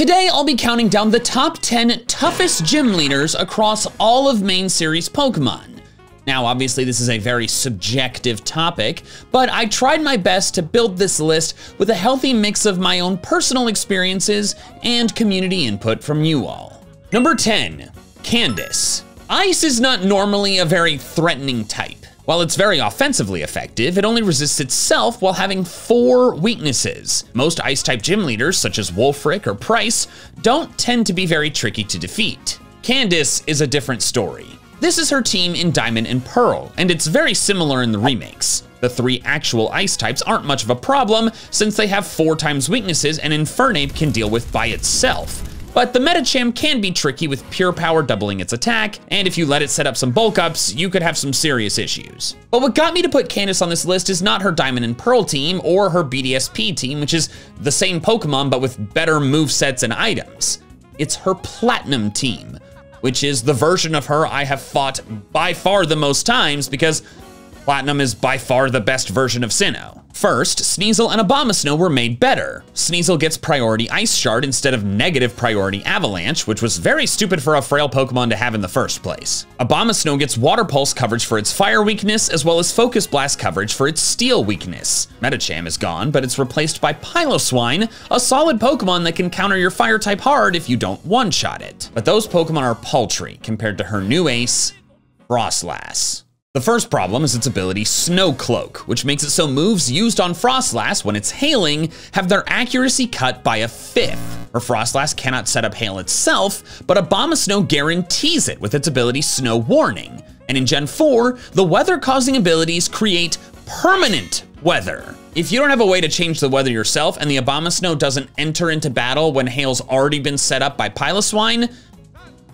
Today, I'll be counting down the top 10 toughest gym leaders across all of main series Pokemon. Now, obviously, this is a very subjective topic, but I tried my best to build this list with a healthy mix of my own personal experiences and community input from you all. Number 10, Candace. Ice is not normally a very threatening type. While it's very offensively effective, it only resists itself while having four weaknesses. Most ice-type gym leaders, such as Wulfric or Pryce, don't tend to be very tricky to defeat. Candace is a different story. This is her team in Diamond and Pearl, and it's very similar in the remakes. The three actual ice types aren't much of a problem since they have four times weaknesses and Infernape can deal with by itself. But the Medicham can be tricky with pure power doubling its attack, and if you let it set up some bulk ups, you could have some serious issues. But what got me to put Candace on this list is not her Diamond and Pearl team or her BDSP team, which is the same Pokemon but with better move sets and items. It's her Platinum team, which is the version of her I have fought by far the most times because Platinum is by far the best version of Sinnoh. First, Sneasel and Abomasnow were made better. Sneasel gets priority Ice Shard instead of negative priority Avalanche, which was very stupid for a frail Pokemon to have in the first place. Abomasnow gets Water Pulse coverage for its fire weakness, as well as Focus Blast coverage for its steel weakness. Medicham is gone, but it's replaced by Piloswine, a solid Pokemon that can counter your fire type hard if you don't one-shot it. But those Pokemon are paltry compared to her new ace, Froslass. The first problem is its ability Snow Cloak, which makes it so moves used on Froslass when it's hailing have their accuracy cut by a fifth. Her Froslass cannot set up hail itself, but Abomasnow guarantees it with its ability Snow Warning. And in Gen 4, the weather-causing abilities create permanent weather. If you don't have a way to change the weather yourself and the Abomasnow doesn't enter into battle when hail's already been set up by Piloswine,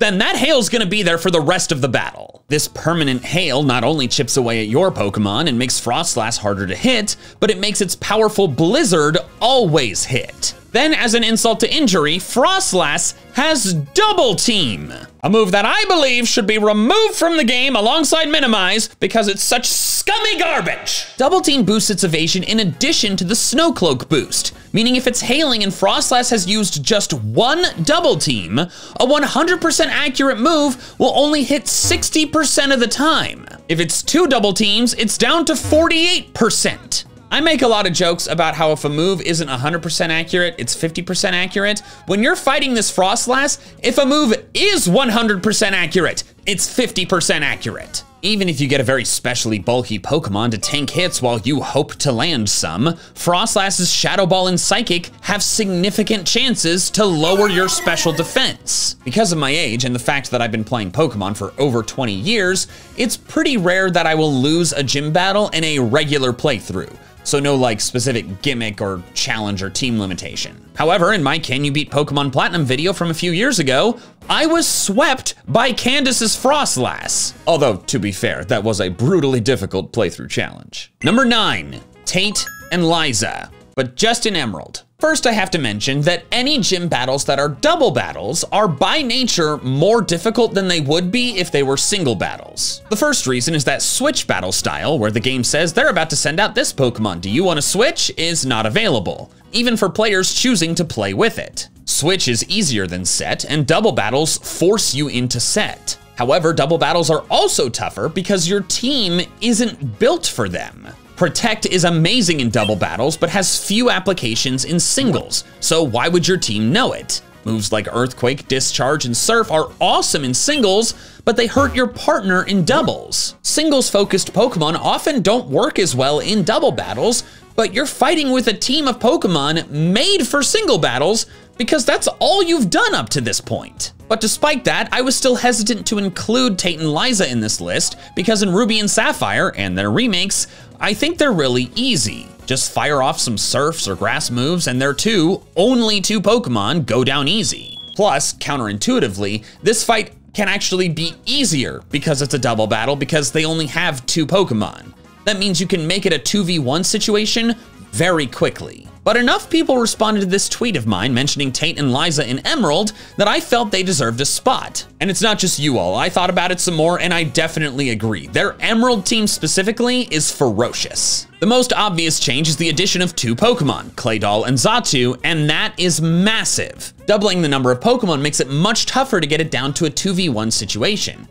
then that hail's gonna be there for the rest of the battle. This permanent hail not only chips away at your Pokemon and makes Froslass harder to hit, but it makes its powerful Blizzard always hit. Then, as an insult to injury, Froslass has Double Team, a move that I believe should be removed from the game alongside Minimize because it's such scummy garbage. Double Team boosts its evasion in addition to the Snow Cloak boost, meaning if it's hailing and Froslass has used just one Double Team, a 100% accurate move will only hit 60% of the time. If it's two Double Teams, it's down to 48%. I make a lot of jokes about how if a move isn't 100% accurate, it's 50% accurate. When you're fighting this Froslass, if a move is 100% accurate, it's 50% accurate. Even if you get a very specially bulky Pokemon to tank hits while you hope to land some, Froslass's Shadow Ball and Psychic have significant chances to lower your special defense. Because of my age and the fact that I've been playing Pokemon for over 20 years, it's pretty rare that I will lose a gym battle in a regular playthrough so no like specific gimmick or challenge or team limitation. However, in my Can You Beat Pokemon Platinum video from a few years ago, I was swept by Candace's Froslass. Although, to be fair, that was a brutally difficult playthrough challenge. Number nine, Tate and Liza, but just in Emerald. First, I have to mention that any gym battles that are double battles are by nature more difficult than they would be if they were single battles. The first reason is that switch battle style, where the game says they're about to send out this Pokemon, do you want to switch, is not available, even for players choosing to play with it. Switch is easier than set, and double battles force you into set. However, double battles are also tougher because your team isn't built for them. Protect is amazing in double battles, but has few applications in singles, so why would your team know it? Moves like Earthquake, Discharge, and Surf are awesome in singles, but they hurt your partner in doubles. Singles-focused Pokemon often don't work as well in double battles, but you're fighting with a team of Pokemon made for single battles because that's all you've done up to this point. But despite that, I was still hesitant to include Tate and Liza in this list because in Ruby and Sapphire and their remakes, I think they're really easy. Just fire off some surfs or grass moves and their two, only two Pokemon go down easy. Plus, counterintuitively, this fight can actually be easier because it's a double battle because they only have two Pokemon. That means you can make it a 2v1 situation very quickly. But enough people responded to this tweet of mine mentioning Tate and Liza in Emerald that I felt they deserved a spot. And it's not just you all, I thought about it some more and I definitely agree. Their Emerald team specifically is ferocious. The most obvious change is the addition of two Pokemon, Claydol and Xatu, and that is massive. Doubling the number of Pokemon makes it much tougher to get it down to a 2v1 situation.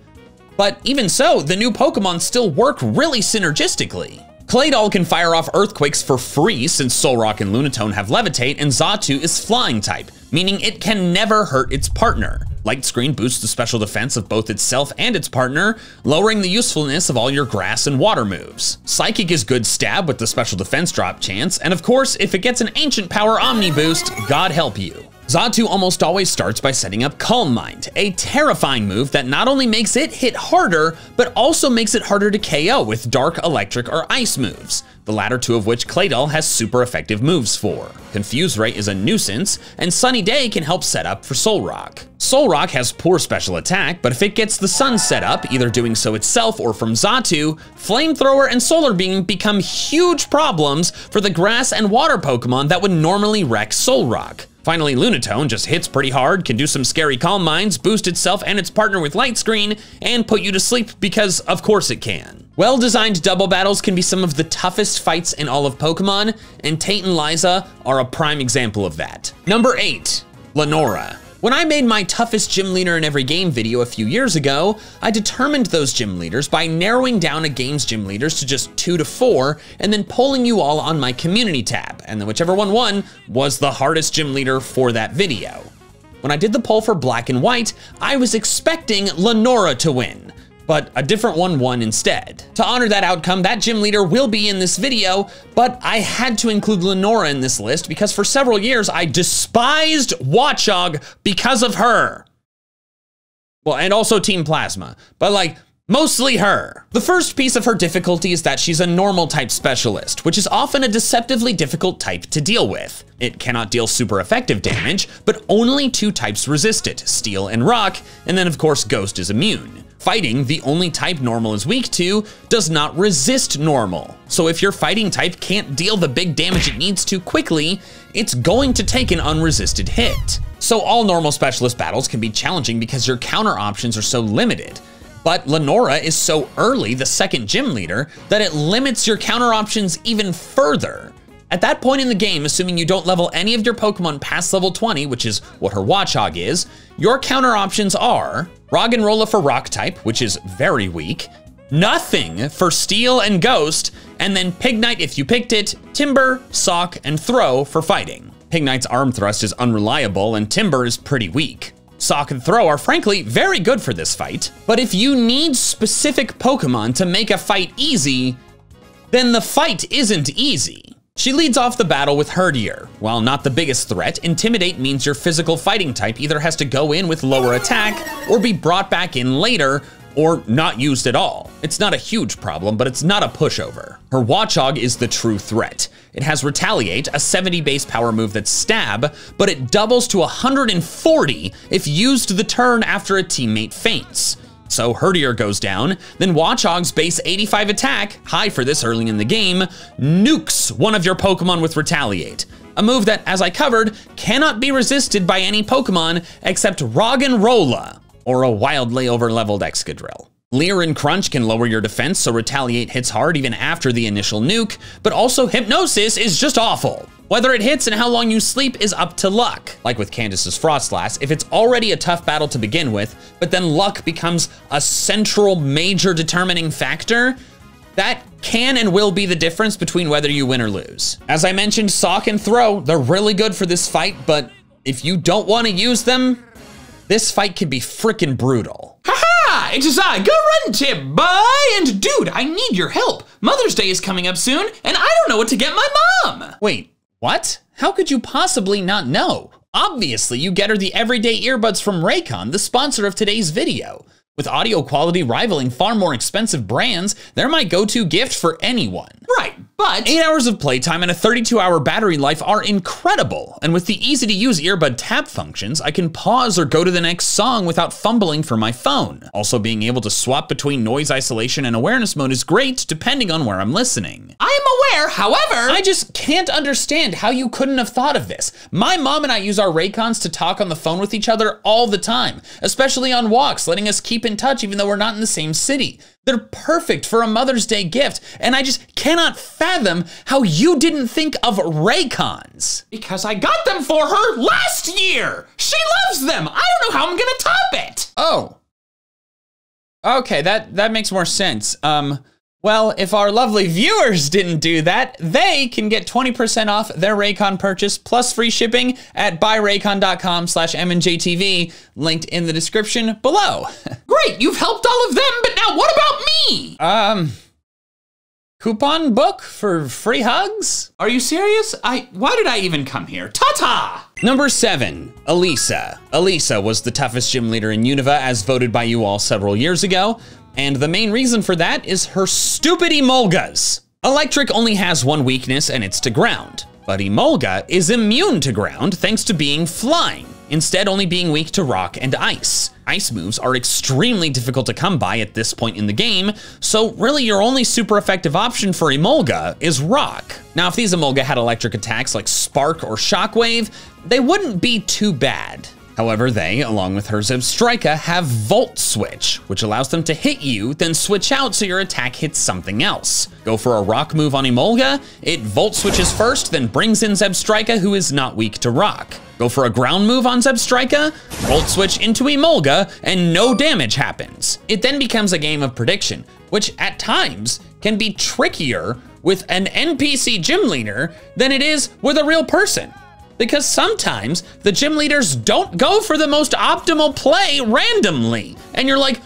But even so, the new Pokemon still work really synergistically. Claydol can fire off earthquakes for free since Solrock and Lunatone have levitate and Xatu is flying type, meaning it can never hurt its partner. Light Screen boosts the special defense of both itself and its partner, lowering the usefulness of all your grass and water moves. Psychic is good stab with the special defense drop chance, and of course, if it gets an Ancient Power Omni boost, God help you. Xatu almost always starts by setting up Calm Mind, a terrifying move that not only makes it hit harder, but also makes it harder to KO with Dark, Electric, or Ice moves, the latter two of which Claydol has super effective moves for. Confuse Ray is a nuisance, and Sunny Day can help set up for Solrock. Solrock has poor special attack, but if it gets the Sun set up, either doing so itself or from Xatu, Flamethrower and Solar Beam become huge problems for the Grass and Water Pokemon that would normally wreck Solrock. Finally, Lunatone just hits pretty hard, can do some scary Calm Minds, boost itself and its partner with Light Screen, and put you to sleep because of course it can. Well-designed double battles can be some of the toughest fights in all of Pokemon, and Tate and Liza are a prime example of that. Number 8. Lenora. When I made my toughest gym leader in every game video a few years ago, I determined those gym leaders by narrowing down a game's gym leaders to just two to four, and then polling you all on my community tab, and then whichever one won was the hardest gym leader for that video. When I did the poll for black and white, I was expecting Lenora to win but a different one won instead. To honor that outcome, that gym leader will be in this video, but I had to include Lenora in this list because for several years I despised Watchog because of her. Well, and also Team Plasma, but like, Mostly her. The first piece of her difficulty is that she's a normal type specialist, which is often a deceptively difficult type to deal with. It cannot deal super effective damage, but only two types resist it, steel and rock, and then of course ghost is immune. Fighting, the only type normal is weak to, does not resist normal. So if your fighting type can't deal the big damage it needs to quickly, it's going to take an unresisted hit. So all normal specialist battles can be challenging because your counter options are so limited. But Lenora is so early, the second gym leader, that it limits your counter options even further. At that point in the game, assuming you don't level any of your Pokemon past level 20, which is what her Watchog is, your counter options are Roggenrola for Rock type, which is very weak, nothing for Steel and Ghost, and then Pignite if you picked it, Timburr, Sawk, and Throh for fighting. Pignite's arm thrust is unreliable and Timburr is pretty weak. Sawk and Throh are frankly very good for this fight, but if you need specific Pokemon to make a fight easy, then the fight isn't easy. She leads off the battle with Herdier. While not the biggest threat, Intimidate means your physical fighting type either has to go in with lower attack or be brought back in later or not used at all. It's not a huge problem, but it's not a pushover. Her Watchog is the true threat. It has Retaliate, a 70 base power move that's stab, but it doubles to 140 if used the turn after a teammate faints. So Herdier goes down, then Watchog's base 85 attack, high for this early in the game, nukes one of your Pokemon with Retaliate. A move that, as I covered, cannot be resisted by any Pokemon except Roggenrola, or a wildly overleveled Excadrill. Leer and Crunch can lower your defense, so Retaliate hits hard even after the initial nuke, but also Hypnosis is just awful. Whether it hits and how long you sleep is up to luck. Like with Candace's Froslass, if it's already a tough battle to begin with, but then luck becomes a central major determining factor, that can and will be the difference between whether you win or lose. As I mentioned, Sawk and Throh, they're really good for this fight, but if you don't want to use them, this fight can be freaking brutal. Haha, it is I, Garunti, boy, and dude, I need your help. Mother's Day is coming up soon, and I don't know what to get my mom. Wait, what? How could you possibly not know? Obviously, you get her the everyday earbuds from Raycon, the sponsor of today's video. With audio quality rivaling far more expensive brands, they're my go-to gift for anyone. Right, but 8 hours of playtime and a 32 hour battery life are incredible. And with the easy to use earbud tap functions, I can pause or go to the next song without fumbling for my phone. Also, being able to swap between noise isolation and awareness mode is great depending on where I'm listening. I am aware, however, I just can't understand how you couldn't have thought of this. My mom and I use our Raycons to talk on the phone with each other all the time, especially on walks, letting us keep in touch even though we're not in the same city. They're perfect for a Mother's Day gift, and I just cannot fathom how you didn't think of Raycons. because I got them for her last year. She loves them. I don't know how I'm gonna top it. Oh. Okay, that that makes more sense. Um well, if our lovely viewers didn't do that, they can get 20% off their Raycon purchase plus free shipping at buyraycon.com slash mandjtv, linked in the description below. Great, you've helped all of them, but now what about me? um, coupon book for free hugs? Are you serious? I why did I even come here? Ta-ta! Number seven, Elesa. Elesa was the toughest gym leader in Unova as voted by you all several years ago, and the main reason for that is her stupid Emolgas. Electric only has one weakness and it's to ground, but Emolga is immune to ground thanks to being flying, instead only being weak to rock and ice. Ice moves are extremely difficult to come by at this point in the game, so really your only super effective option for Emolga is rock. Now if these Emolga had electric attacks like Spark or Shockwave, they wouldn't be too bad. However, they, along with her Zebstrika, have Volt Switch, which allows them to hit you, then switch out so your attack hits something else. Go for a rock move on Emolga, it Volt Switches first, then brings in Zebstrika, who is not weak to rock. Go for a ground move on Zebstrika, Volt Switch into Emolga, and no damage happens. It then becomes a game of prediction, which at times can be trickier with an NPC gym leader than it is with a real person. Because sometimes the gym leaders don't go for the most optimal play randomly. And you're like,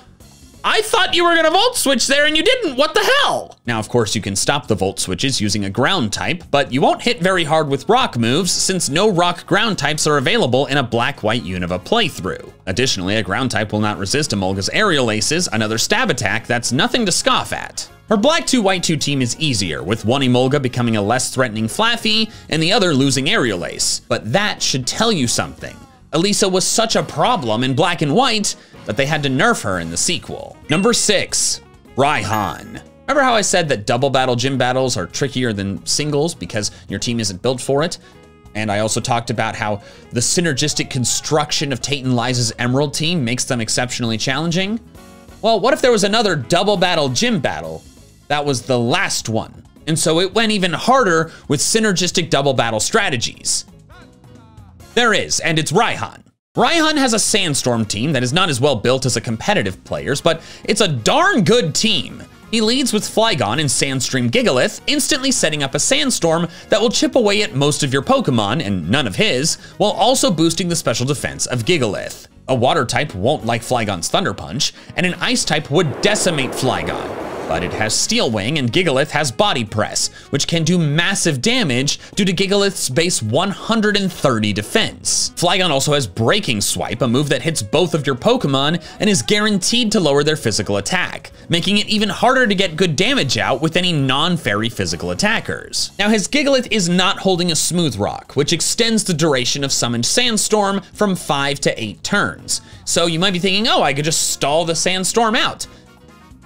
I thought you were gonna volt switch there and you didn't, what the hell? Now, of course, you can stop the volt switches using a ground type, but you won't hit very hard with rock moves since no rock ground types are available in a black-white Unova playthrough. Additionally, a ground type will not resist Emolga's aerial aces, another stab attack that's nothing to scoff at. Her black 2 white 2 team is easier, with one Emolga becoming a less threatening Flaaffy and the other losing aerial ace. But that should tell you something. Elesa was such a problem in black and white that they had to nerf her in the sequel. Number 6. Raihan. Remember how I said that double battle gym battles are trickier than singles because your team isn't built for it? And I also talked about how the synergistic construction of Tate and Liza's Emerald team makes them exceptionally challenging. Well, what if there was another double battle gym battle? That was the last one. And so it went even harder with synergistic double battle strategies. There is, and it's Raihan. Raihan has a Sandstorm team that is not as well built as a competitive player's, but it's a darn good team. He leads with Flygon and Sandstream Gigalith, instantly setting up a Sandstorm that will chip away at most of your Pokemon, and none of his, while also boosting the special defense of Gigalith. A Water type won't like Flygon's Thunder Punch, and an Ice type would decimate Flygon but it has Steel Wing and Gigalith has Body Press, which can do massive damage due to Gigalith's base 130 defense. Flygon also has Breaking Swipe, a move that hits both of your Pokemon and is guaranteed to lower their physical attack, making it even harder to get good damage out with any non-fairy physical attackers. Now his Gigalith is not holding a Smooth Rock, which extends the duration of Summoned Sandstorm from 5 to 8 turns. So you might be thinking, oh, I could just stall the Sandstorm out.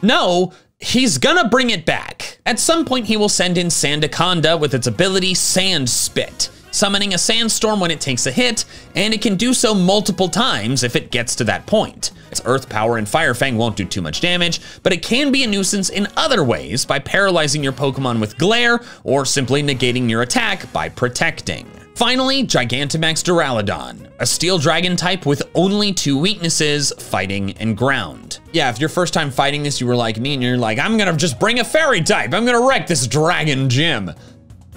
No, He's gonna bring it back. At some point, he will send in Sandaconda with its ability Sand Spit, summoning a sandstorm when it takes a hit, and it can do so multiple times if it gets to that point. Its Earth Power and Fire Fang won't do too much damage, but it can be a nuisance in other ways by paralyzing your Pokemon with Glare or simply negating your attack by protecting. Finally, Gigantamax Duraludon, a steel dragon type with only two weaknesses, fighting and ground. Yeah, if your first time fighting this, you were like me and you're like, I'm gonna just bring a fairy type, I'm gonna wreck this dragon gym.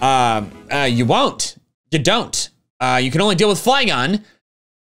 Uh, uh, you won't, you don't. Uh, you can only deal with Flygon,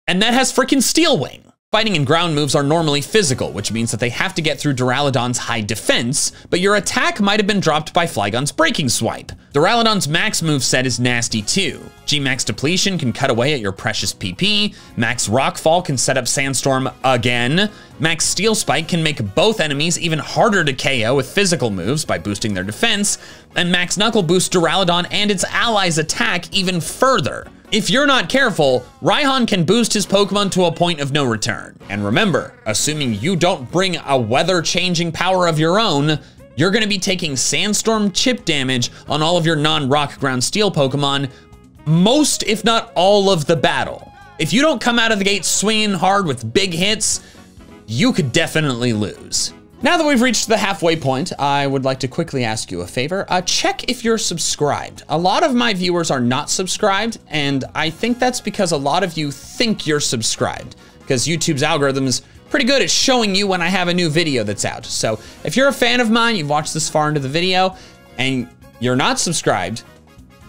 and that has freaking Steel Wing. Fighting and ground moves are normally physical, which means that they have to get through Duraludon's high defense, but your attack might have been dropped by Flygon's breaking swipe. Duraludon's max move set is nasty too. G-Max Depletion can cut away at your precious PP, Max Rockfall can set up Sandstorm again, Max Steel Spike can make both enemies even harder to KO with physical moves by boosting their defense, and Max Knuckle boosts Duraludon and its allies' attack even further. If you're not careful, Raihan can boost his Pokemon to a point of no return. And remember, assuming you don't bring a weather-changing power of your own, you're gonna be taking Sandstorm chip damage on all of your non-Rock Ground Steel Pokemon, most if not all of the battle. If you don't come out of the gate swinging hard with big hits, you could definitely lose. Now that we've reached the halfway point, I would like to quickly ask you a favor. Uh, check if you're subscribed. A lot of my viewers are not subscribed, and I think that's because a lot of you think you're subscribed, because YouTube's algorithm is pretty good at showing you when I have a new video that's out. So if you're a fan of mine, you've watched this far into the video, and you're not subscribed,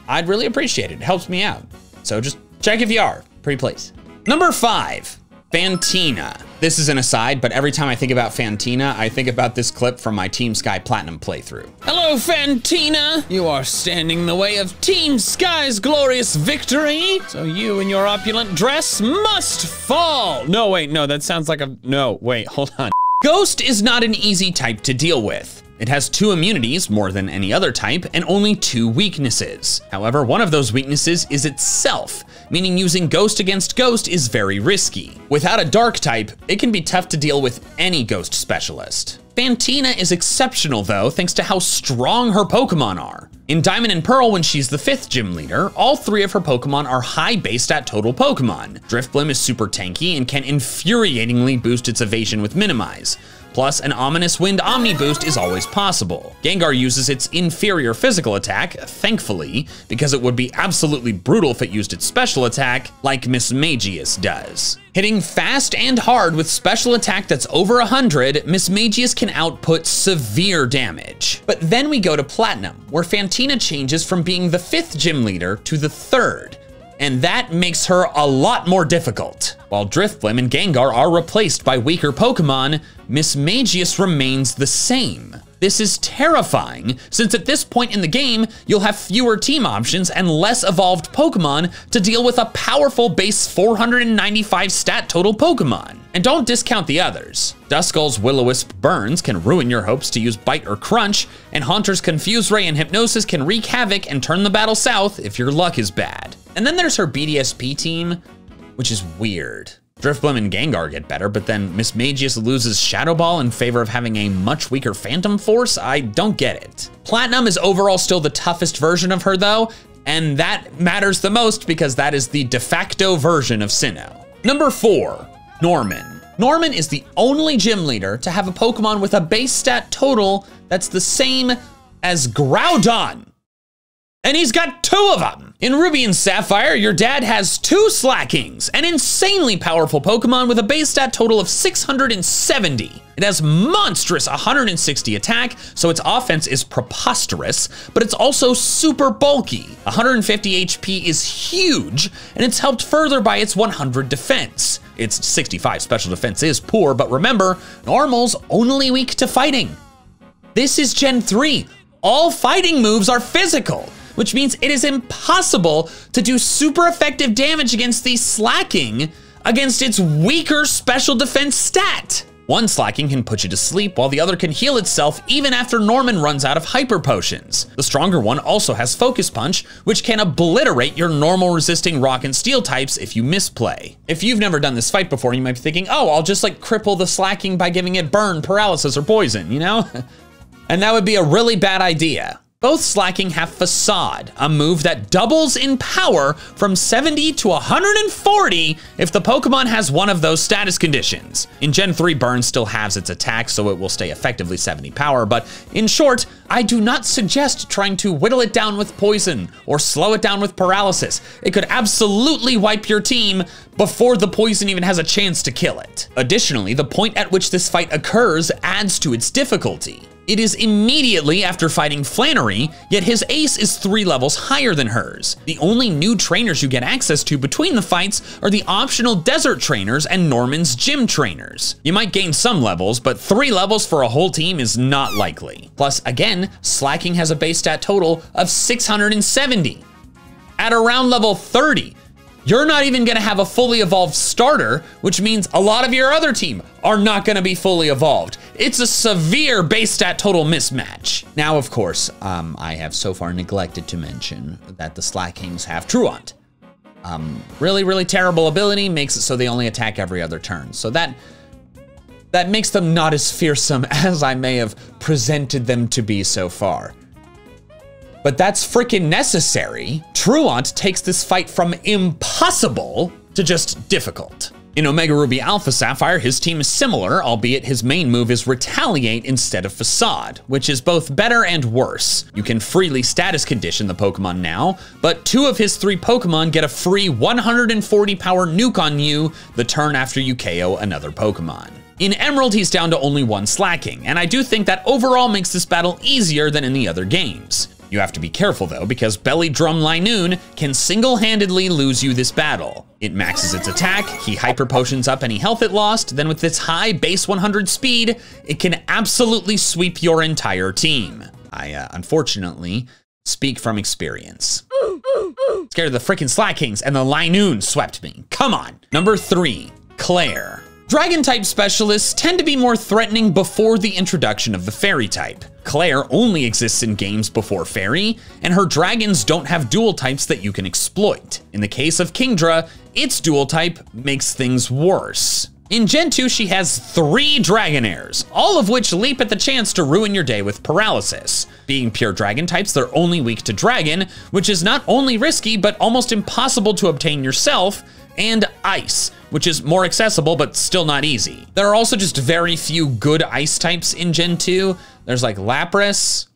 I'd really appreciate it. It helps me out. So just check if you are, pretty please. Number five, Fantina. This is an aside, but every time I think about Fantina, I think about this clip from my Team Sky Platinum playthrough. Hello, Fantina! You are standing in the way of Team Sky's glorious victory, so you and your opulent dress must fall! No, wait, no, that sounds like a, no, wait, hold on. Ghost is not an easy type to deal with. It has two immunities, more than any other type, and only two weaknesses. However, one of those weaknesses is itself, meaning using Ghost against Ghost is very risky. Without a Dark type, it can be tough to deal with any Ghost specialist. Fantina is exceptional though, thanks to how strong her Pokemon are. In Diamond and Pearl, when she's the fifth gym leader, all three of her Pokemon are high based at total Pokemon. Drifblim is super tanky and can infuriatingly boost its evasion with Minimize. Plus, an Ominous Wind Omni Boost is always possible. Gengar uses its inferior physical attack, thankfully, because it would be absolutely brutal if it used its special attack, like Mismagius does. Hitting fast and hard with special attack that's over 100, Mismagius can output severe damage. But then we go to Platinum, where Fantina changes from being the fifth gym leader to the third and that makes her a lot more difficult. While Drifblim and Gengar are replaced by weaker Pokemon, Mismagius remains the same. This is terrifying, since at this point in the game, you'll have fewer team options and less evolved Pokemon to deal with a powerful base 495 stat total Pokemon. And don't discount the others. Duskull's Will-O-Wisp Burns can ruin your hopes to use Bite or Crunch, and Haunter's Confuse Ray and Hypnosis can wreak havoc and turn the battle south if your luck is bad. And then there's her BDSP team, which is weird. Drifblim and Gengar get better, but then Mismagius loses Shadow Ball in favor of having a much weaker Phantom Force? I don't get it. Platinum is overall still the toughest version of her though, and that matters the most because that is the de facto version of Sinnoh. Number four, Norman. Norman is the only gym leader to have a Pokemon with a base stat total that's the same as Groudon. And he's got two of them. In Ruby and Sapphire, your dad has two Slakings, an insanely powerful Pokemon with a base stat total of 670. It has monstrous 160 attack, so its offense is preposterous, but it's also super bulky. 150 HP is huge, and it's helped further by its 100 defense. Its 65 special defense is poor, but remember, normal's only weak to fighting. This is Gen 3. All fighting moves are physical which means it is impossible to do super effective damage against the Slaking against its weaker special defense stat. One Slaking can put you to sleep, while the other can heal itself even after Norman runs out of hyper potions. The stronger one also has Focus Punch, which can obliterate your normal resisting rock and steel types if you misplay. If you've never done this fight before, you might be thinking, oh, I'll just like cripple the Slaking by giving it burn, paralysis, or poison, you know? and that would be a really bad idea. Both Slaking have Facade, a move that doubles in power from 70 to 140 if the Pokemon has one of those status conditions. In Gen 3, Burn still has its attack, so it will stay effectively 70 power, but in short, I do not suggest trying to whittle it down with Poison or slow it down with Paralysis. It could absolutely wipe your team before the Poison even has a chance to kill it. Additionally, the point at which this fight occurs adds to its difficulty. It is immediately after fighting Flannery, yet his ace is three levels higher than hers. The only new trainers you get access to between the fights are the optional desert trainers and Norman's gym trainers. You might gain some levels, but three levels for a whole team is not likely. Plus, again, Slaking has a base stat total of 670. At around level 30, you're not even gonna have a fully evolved starter, which means a lot of your other team are not gonna be fully evolved. It's a severe base stat total mismatch. Now, of course, um, I have so far neglected to mention that the Slakings have Truant. Um, really, really terrible ability, makes it so they only attack every other turn. So that that makes them not as fearsome as I may have presented them to be so far. But that's freaking necessary. Truant takes this fight from impossible to just difficult. In Omega Ruby Alpha Sapphire, his team is similar, albeit his main move is Retaliate instead of Facade, which is both better and worse. You can freely status condition the Pokemon now, but two of his three Pokemon get a free 140 power nuke on you the turn after you KO another Pokemon. In Emerald, he's down to only one Slaking, and I do think that overall makes this battle easier than in the other games. You have to be careful though, because Belly Drum Linoone can single-handedly lose you this battle. It maxes its attack, he hyper potions up any health it lost, then with its high base 100 speed, it can absolutely sweep your entire team. I, uh, unfortunately, speak from experience. Scared of the freaking Slakings and the Linoone swept me. Come on. Number three, Claire. Dragon type specialists tend to be more threatening before the introduction of the fairy type. Claire only exists in games before fairy, and her dragons don't have dual types that you can exploit. In the case of Kingdra, its dual type makes things worse. In Gen 2, she has three Dragonairs, all of which leap at the chance to ruin your day with paralysis. Being pure dragon types, they're only weak to dragon, which is not only risky, but almost impossible to obtain yourself, and ice, which is more accessible but still not easy. There are also just very few good ice types in Gen 2. There's like Lapras.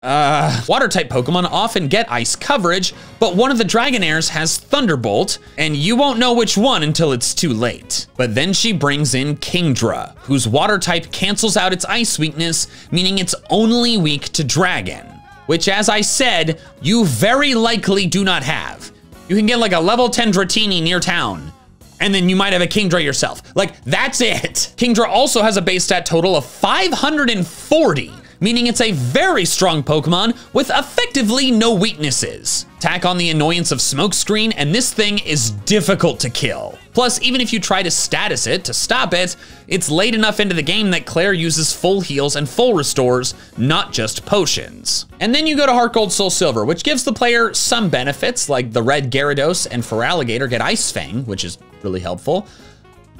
Uh, water type Pokemon often get ice coverage, but one of the Dragonairs has Thunderbolt, and you won't know which one until it's too late. But then she brings in Kingdra, whose water type cancels out its ice weakness, meaning it's only weak to Dragon. Which, as I said, you very likely do not have. You can get like a level 10 Dratini near town. And then you might have a Kingdra yourself. Like, that's it. Kingdra also has a base stat total of 540, meaning it's a very strong Pokemon with effectively no weaknesses. Tack on the annoyance of Smokescreen, and this thing is difficult to kill. Plus, even if you try to status it to stop it, it's late enough into the game that Claire uses full heals and full restores, not just potions. And then you go to Heart Gold Soul Silver, which gives the player some benefits, like the red Gyarados and Feraligatr get Ice Fang, which is really helpful.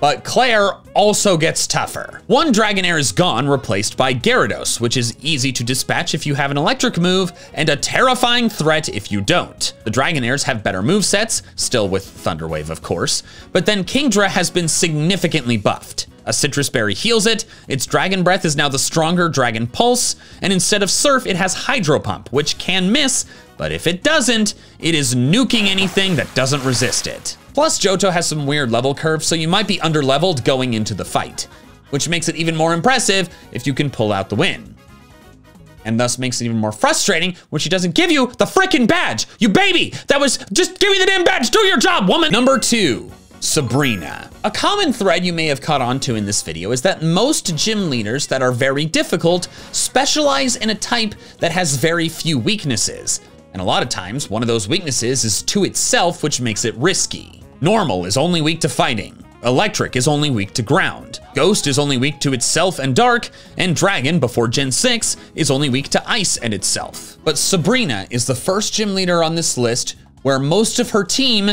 But Claire also gets tougher. One Dragonair is gone, replaced by Gyarados, which is easy to dispatch if you have an electric move, and a terrifying threat if you don't. The Dragonairs have better move sets, still with Thunder Wave of course, but then Kingdra has been significantly buffed. A Sitrus Berry heals it, its Dragon Breath is now the stronger Dragon Pulse, and instead of Surf, it has Hydro Pump, which can miss, but if it doesn't, it is nuking anything that doesn't resist it. Plus, Johto has some weird level curves, so you might be underleveled going into the fight, which makes it even more impressive if you can pull out the win. And thus makes it even more frustrating when she doesn't give you the freaking badge. You baby! That was, just give me the damn badge, do your job, woman! Number two, Sabrina. A common thread you may have caught on to in this video is that most gym leaders that are very difficult specialize in a type that has very few weaknesses. And a lot of times, one of those weaknesses is to itself, which makes it risky. Normal is only weak to fighting. Electric is only weak to ground. Ghost is only weak to itself and dark, and Dragon, before Gen 6, is only weak to ice and itself. But Sabrina is the first gym leader on this list where most of her team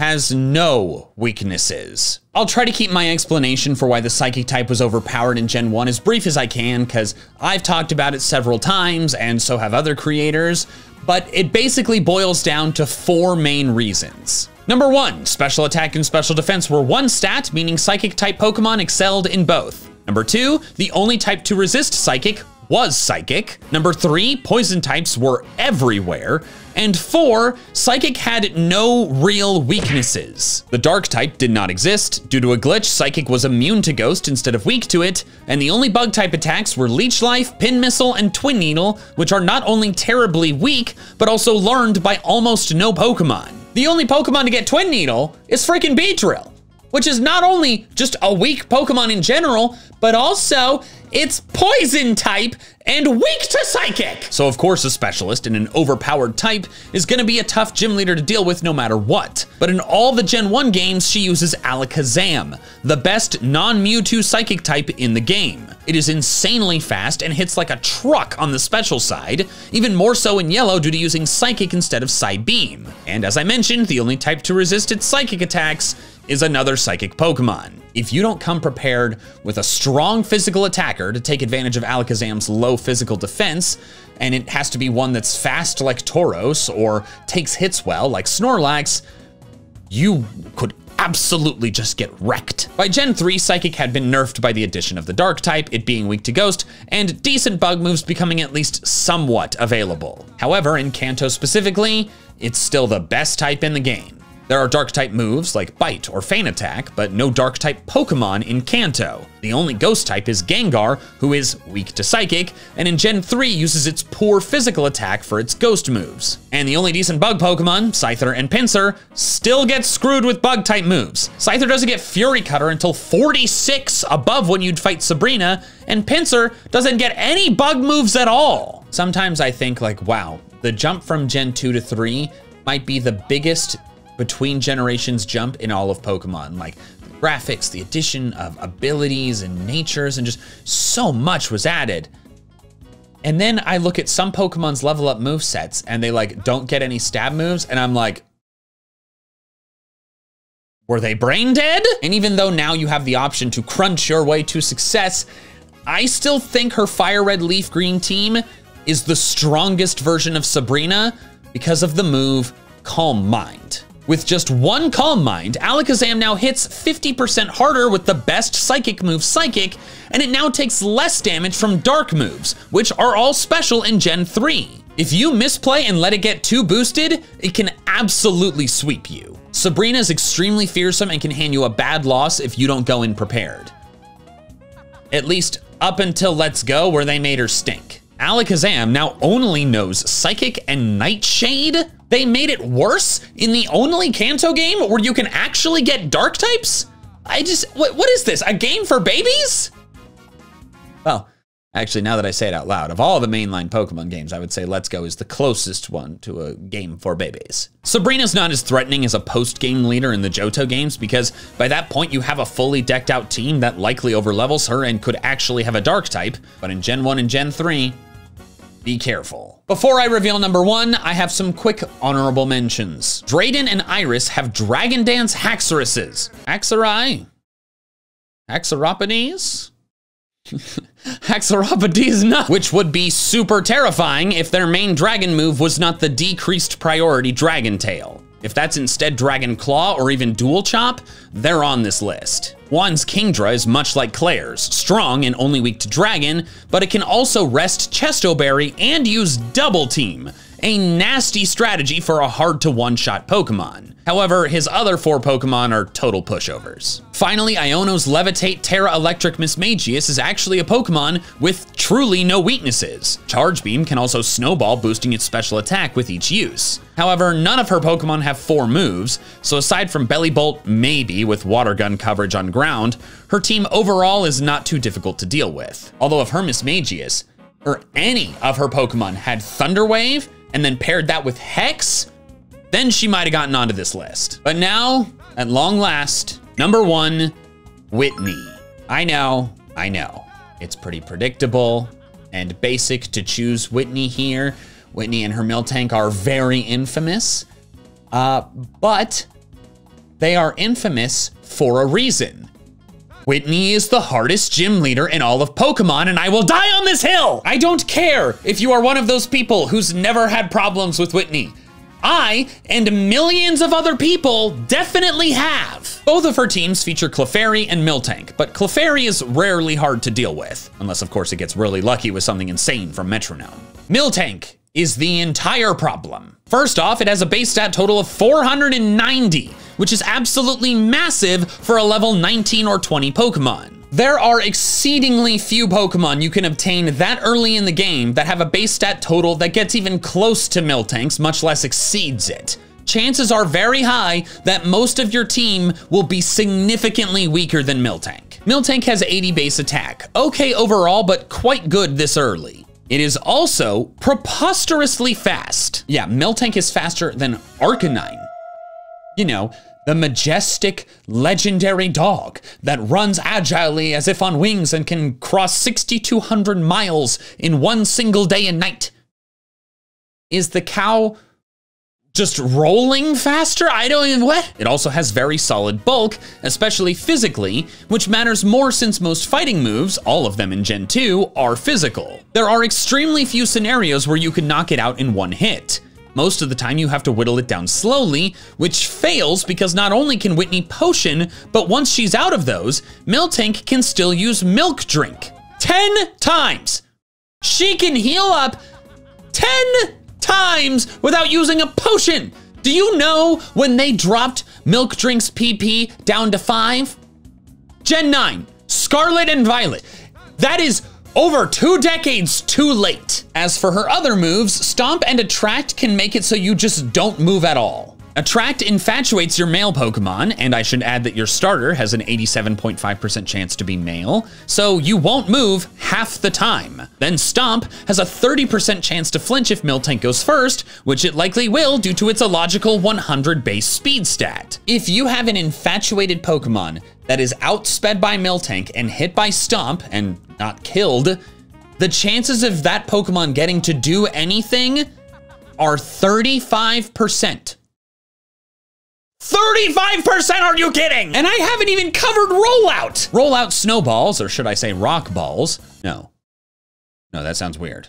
has no weaknesses. I'll try to keep my explanation for why the Psychic type was overpowered in Gen 1 as brief as I can, because I've talked about it several times, and so have other creators, but it basically boils down to four main reasons. Number one, special attack and special defense were one stat, meaning Psychic type Pokemon excelled in both. Number two, the only type to resist Psychic was Psychic. Number three, poison types were everywhere. And four, Psychic had no real weaknesses. The Dark type did not exist. Due to a glitch, Psychic was immune to Ghost instead of weak to it, and the only bug type attacks were Leech Life, Pin Missile, and Twin Needle, which are not only terribly weak, but also learned by almost no Pokemon. The only Pokemon to get Twin Needle is freaking Beedrill which is not only just a weak Pokemon in general, but also it's poison type and weak to psychic. So of course a specialist in an overpowered type is gonna be a tough gym leader to deal with no matter what. But in all the Gen 1 games, she uses Alakazam, the best non-Mewtwo psychic type in the game. It is insanely fast and hits like a truck on the special side, even more so in yellow due to using psychic instead of Psybeam. And as I mentioned, the only type to resist its psychic attacks is another psychic Pokemon. If you don't come prepared with a strong physical attacker to take advantage of Alakazam's low physical defense, and it has to be one that's fast like Tauros or takes hits well like Snorlax, you could absolutely just get wrecked. By Gen 3, Psychic had been nerfed by the addition of the Dark type, it being weak to Ghost, and decent bug moves becoming at least somewhat available. However, in Kanto specifically, it's still the best type in the game. There are dark type moves like Bite or Feint Attack, but no dark type Pokemon in Kanto. The only ghost type is Gengar, who is weak to Psychic, and in Gen 3 uses its poor physical attack for its ghost moves. And the only decent bug Pokemon, Scyther and Pinsir, still get screwed with bug type moves. Scyther doesn't get Fury Cutter until 46 above when you'd fight Sabrina, and Pinsir doesn't get any bug moves at all. Sometimes I think like, wow, the jump from Gen 2 to 3 might be the biggest between generations jump in all of Pokemon. Like the graphics, the addition of abilities and natures, and just so much was added. And then I look at some Pokemon's level up move sets and they like don't get any stab moves, and I'm like, were they brain dead? And even though now you have the option to crunch your way to success, I still think her Fire Red Leaf Green team is the strongest version of Sabrina because of the move Calm Mind. With just one Calm Mind, Alakazam now hits 50% harder with the best Psychic move Psychic, and it now takes less damage from Dark moves, which are all special in Gen 3. If you misplay and let it get too boosted, it can absolutely sweep you. Sabrina is extremely fearsome and can hand you a bad loss if you don't go in prepared. At least up until Let's Go, where they made her stink. Alakazam now only knows Psychic and Nightshade? They made it worse in the only Kanto game where you can actually get Dark types? I just, what, what is this, a game for babies? Well, actually, now that I say it out loud, of all the mainline Pokemon games, I would say Let's Go is the closest one to a game for babies. Sabrina's not as threatening as a post-game leader in the Johto games because by that point you have a fully decked out team that likely overlevels her and could actually have a Dark type, but in Gen 1 and Gen 3, be careful. Before I reveal number one, I have some quick honorable mentions. Drayden and Iris have Dragon Dance Haxoruses. Haxorai? Haxoropades? Haxoropades not, which would be super terrifying if their main dragon move was not the decreased priority Dragon Tail. If that's instead Dragon Claw or even Dual Chop, they're on this list. Juan's Kingdra is much like Claire's, strong and only weak to Dragon, but it can also rest Chesto Berry and use Double Team, a nasty strategy for a hard to one-shot Pokemon. However, his other four Pokemon are total pushovers. Finally, Iono's Levitate Terra Electric Mismagius is actually a Pokemon with truly no weaknesses. Charge Beam can also snowball, boosting its special attack with each use. However, none of her Pokemon have four moves, so aside from Bellibolt, maybe with Water Gun coverage on ground, her team overall is not too difficult to deal with. Although if her Mismagius, or any of her Pokemon had Thunder Wave, and then paired that with Hex, then she might have gotten onto this list. But now, at long last, number one, Whitney. I know, I know. It's pretty predictable and basic to choose Whitney here. Whitney and her Miltank are very infamous, uh, but they are infamous for a reason. Whitney is the hardest gym leader in all of Pokemon, and I will die on this hill! I don't care if you are one of those people who's never had problems with Whitney. I and millions of other people definitely have. Both of her teams feature Clefairy and Miltank, but Clefairy is rarely hard to deal with, unless of course it gets really lucky with something insane from Metronome. Miltank is the entire problem. First off, it has a base stat total of 490, which is absolutely massive for a level 19 or 20 Pokemon. There are exceedingly few Pokemon you can obtain that early in the game that have a base stat total that gets even close to Miltank's, much less exceeds it. Chances are very high that most of your team will be significantly weaker than Miltank. Miltank has 80 base attack, okay overall, but quite good this early. It is also preposterously fast. Yeah, Miltank is faster than Arcanine. You know, the majestic, legendary dog that runs agilely as if on wings and can cross 6,200 miles in one single day and night. Is the cow just rolling faster? I don't even, what? It also has very solid bulk, especially physically, which matters more since most fighting moves, all of them in Gen 2, are physical. There are extremely few scenarios where you can knock it out in one hit. Most of the time you have to whittle it down slowly, which fails because not only can Whitney potion, but once she's out of those, Miltank can still use Milk Drink. 10 times! She can heal up 10 times without using a potion! Do you know when they dropped Milk Drink's PP down to 5? Gen 9, Scarlet and Violet. That is over two decades too late. As for her other moves, Stomp and Attract can make it so you just don't move at all. Attract infatuates your male Pokemon, and I should add that your starter has an 87.5% chance to be male, so you won't move half the time. Then Stomp has a 30% chance to flinch if Miltank goes first, which it likely will due to its illogical 100 base speed stat. If you have an infatuated Pokemon that is outsped by Miltank and hit by Stomp and not killed, the chances of that Pokemon getting to do anything are 35%. 35%, are you kidding? And I haven't even covered rollout. Rollout snowballs, or should I say rock balls? No. No, that sounds weird.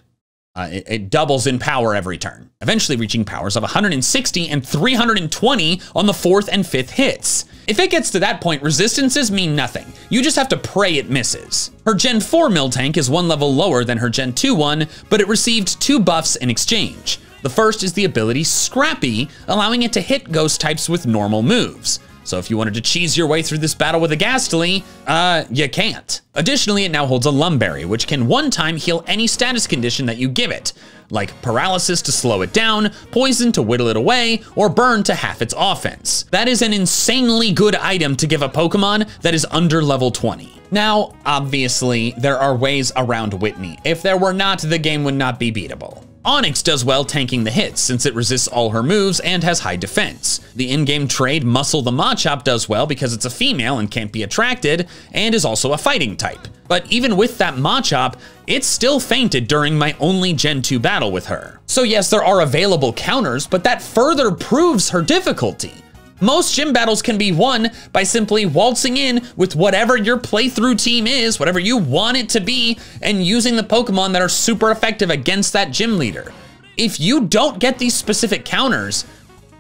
Uh, it, it, doubles in power every turn, eventually reaching powers of 160 and 320 on the fourth and fifth hits. If it gets to that point, resistances mean nothing. You just have to pray it misses. Her Gen 4 Miltank is one level lower than her Gen 2 one, but it received two buffs in exchange. The first is the ability Scrappy, allowing it to hit ghost types with normal moves. So if you wanted to cheese your way through this battle with a Gastly, uh, you can't. Additionally, it now holds a Lum Berry, which can one time heal any status condition that you give it, like paralysis to slow it down, poison to whittle it away, or burn to half its offense. That is an insanely good item to give a Pokemon that is under level 20. Now, obviously, there are ways around Whitney. If there were not, the game would not be beatable. Onix does well tanking the hits since it resists all her moves and has high defense. The in-game trade Muscle the Machop does well because it's a female and can't be attracted, and is also a fighting type. But even with that Machop, it still fainted during my only Gen 2 battle with her. So yes, there are available counters, but that further proves her difficulty. Most gym battles can be won by simply waltzing in with whatever your playthrough team is, whatever you want it to be, and using the Pokemon that are super effective against that gym leader. If you don't get these specific counters,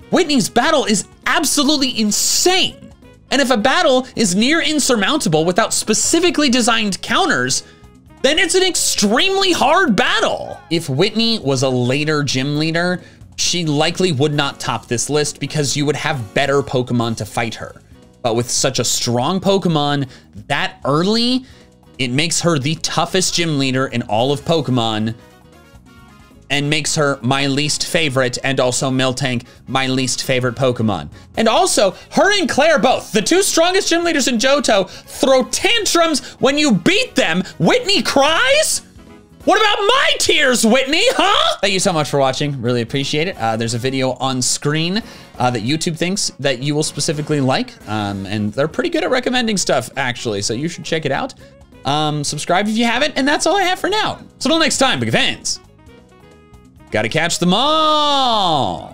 Whitney's battle is absolutely insane. And if a battle is near insurmountable without specifically designed counters, then it's an extremely hard battle. If Whitney was a later gym leader, she likely would not top this list because you would have better Pokemon to fight her. But with such a strong Pokemon that early, it makes her the toughest gym leader in all of Pokemon and makes her my least favorite and also Miltank my least favorite Pokemon. And also, her and Clair both, the two strongest gym leaders in Johto, throw tantrums when you beat them. Whitney cries? What about my tears, Whitney, huh? Thank you so much for watching. Really appreciate it. Uh, there's a video on screen uh, that YouTube thinks that you will specifically like. Um, and they're pretty good at recommending stuff, actually. So you should check it out. Um, subscribe if you haven't. And that's all I have for now. So until next time, big fans, gotta catch them all.